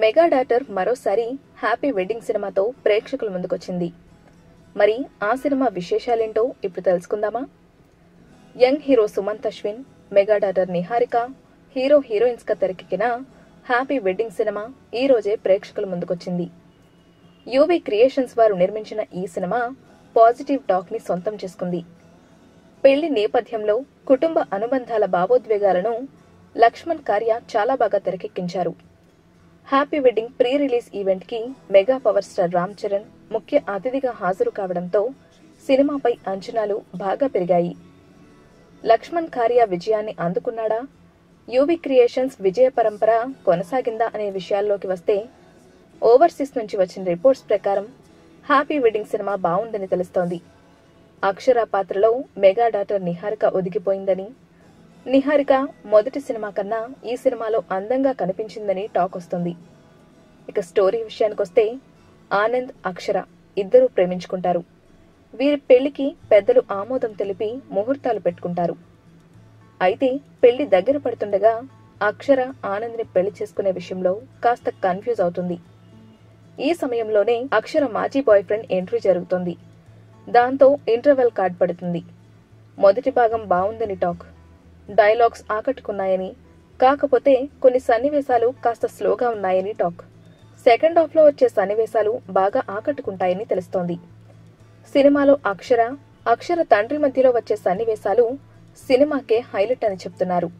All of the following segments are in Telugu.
మెగా డాటర్ మరోసారి హ్యాపీ వెడ్డింగ్ సినిమాతో ప్రేక్షకుల ముందుకొచ్చింది. మరి ఆ సినిమా విశేషాలేంటో ఇప్పుడు తెలుసుకుందామా? Young hero Sumanth Ashwin mega daughter Niharika hero హీరోయిన్స్గా తెరకెక్కిన హ్యాపీ వెడ్డింగ్ సినిమా ఈ రోజే ప్రేక్షకుల ముందుకొచ్చింది. యూవి క్రియేషన్స్ వారు నిర్మించిన ఈ సినిమా పాజిటివ్ టాక్ని సొంతం చేసుకుంది. పెళ్ళి నేపథ్యంలో కుటుంబ అనుబంధాల భావోద్వేగాలను లక్ష్మణ్ కార్య చాలా బాగా తెరకెక్కించారు. హ్యాపీ వెడ్డింగ్ ప్రీ రిలీజ్ ఈవెంట్కి mega power star Ram Charan ముఖ్య అతిథిగా హాజరు కావడంతో సినిమాపై అంచనాలు బాగా పెరిగాయి. లక్ష్మణ్ కార్య విజయాన్ని అందుకున్నాడా? యూవి క్రియేషన్స్ విజయ పరంపర కొనసాగిందా అనే విషయాల్లోకి వస్తే ఓవర్సీస్ నుంచి వచ్చిన రిపోర్ట్స్ ప్రకారం హ్యాపీ వెడ్డింగ్ సినిమా బాగుందని తెలుస్తోంది. అక్షర పాత్రలో మెగా డాటర్ నిహారిక ఒదిగిపోయిందని నిహారిక మొదటి సినిమా కన్నా ఈ సినిమాలో అందంగా కనిపించిందని టాక్ వస్తుంది. ఇక స్టోరీ విషయానికొస్తే ఆనంద్ అక్షర ఇద్దరూ ప్రేమించుకుంటారు. వీరి పెళ్ళికి పెద్దలు ఆమోదం తెలిపి ముహూర్తాలు పెట్టుకుంటారు. అయితే పెళ్ళి దగ్గర పడుతుండగా అక్షర ఆనంద్ని పెళ్ళి చేసుకునే విషయంలో కాస్త కన్ఫ్యూజ్ అవుతుంది. ఈ సమయంలోనే అక్షర మాజీ బాయ్ ఫ్రెండ్ ఎంట్రీ జరుగుతుంది. దాంతో ఇంటర్వెల్ కార్డ్ పడుతుంది. మొదటి భాగం బాగుందని టాక్. డైలాగ్స్ ఆకట్టుకున్నాయని. కాకపోతే కొన్ని సన్నివేశాలు కాస్త స్లోగా ఉన్నాయని టాక్. సెకండ్ హాఫ్లో వచ్చే సన్నివేశాలు బాగా ఆకట్టుకుంటాయని తెలుస్తోంది. సినిమాలో అక్షర అక్షర తండ్రి మధ్యలో వచ్చే సన్నివేశాలు సినిమాకే హైలైట్ అని చెప్తున్నారు.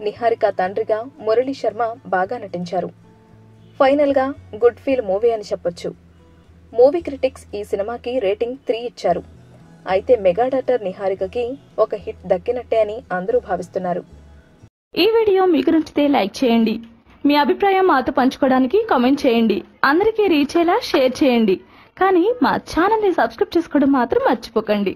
నిహారిక తండ్రిగా మురళీ శర్మ బాగా నటించారు. ఫైనల్గా గుడ్ ఫీల్ మూవీ అని చెప్పొచ్చు. మూవీ క్రిటిక్స్ ఈ సినిమాకి రేటింగ్ త్రీ ఇచ్చారు. అయితే మెగాడాటర్ నిహారికకి ఒక హిట్ దక్కినట్టే అని అందరూ భావిస్తున్నారు. ఈ వీడియో మీకు నచ్చితే లైక్ చేయండి. మీ అభిప్రాయం మాతో పంచుకోవడానికి కామెంట్ చేయండి. అందరికీ రీచ్ అయ్యేలా షేర్ చేయండి. కానీ మా ఛానల్ని సబ్స్క్రైబ్ చేసుకోవడం మాత్రం మర్చిపోకండి.